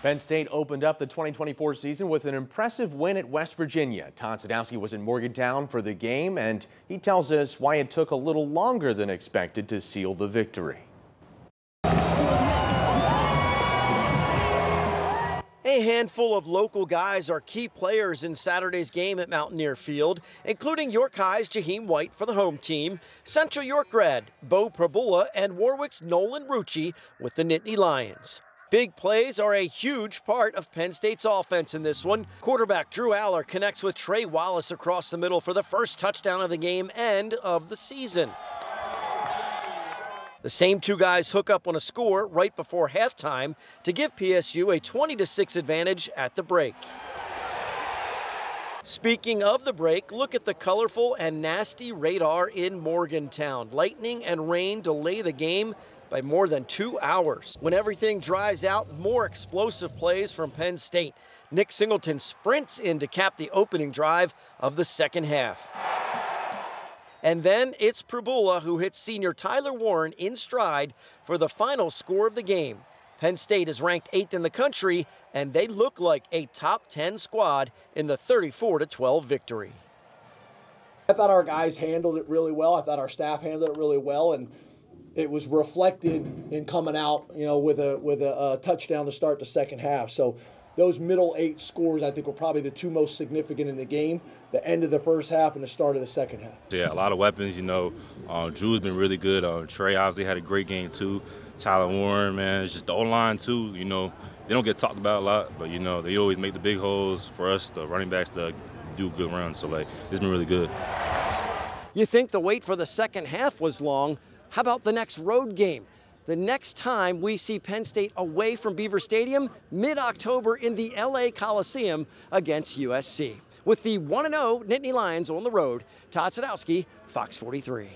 Penn State opened up the 2024 season with an impressive win at West Virginia. Todd Sadowski was in Morgantown for the game, and he tells us why it took a little longer than expected to seal the victory. A handful of local guys are key players in Saturday's game at Mountaineer Field, including York High's Jahiem White for the home team, Central York grad Beau Pribula, and Warwick's Nolan Rucci with the Nittany Lions. Big plays are a huge part of Penn State's offense in this one. Quarterback Drew Allar connects with Trey Wallace across the middle for the first touchdown of the game and of the season. The same two guys hook up on a score right before halftime to give PSU a 20 6 advantage at the break. Speaking of the break, look at the colorful and nasty radar in Morgantown. Lightning and rain delay the game by more than two hours. When everything dries out, more explosive plays from Penn State. Nick Singleton sprints in to cap the opening drive of the second half. And then it's Pribula who hits senior Tyler Warren in stride for the final score of the game. Penn State is ranked eighth in the country, and they look like a top 10 squad in the 34 12 victory. I thought our guys handled it really well. I thought our staff handled it really well, and it was reflected in coming out, you know, with a with a, a touchdown to start the second half. So those middle eight scores, I think, were probably the two most significant in the game the end of the first half and the start of the second half. Yeah, a lot of weapons, you know. Um, Drew's been really good. Uh, Trey obviously had a great game, too. Tyler Warren, man, it's just the O line, too. You know, they don't get talked about a lot, but, you know, they always make the big holes for us, the running backs, to do good runs. So, like, it's been really good. You think the wait for the second half was long? How about the next road game? The next time we see Penn State away from Beaver Stadium, mid October in the LA Coliseum against USC. With the 1 0 Nittany Lions on the road, Todd Sadowski, Fox 43.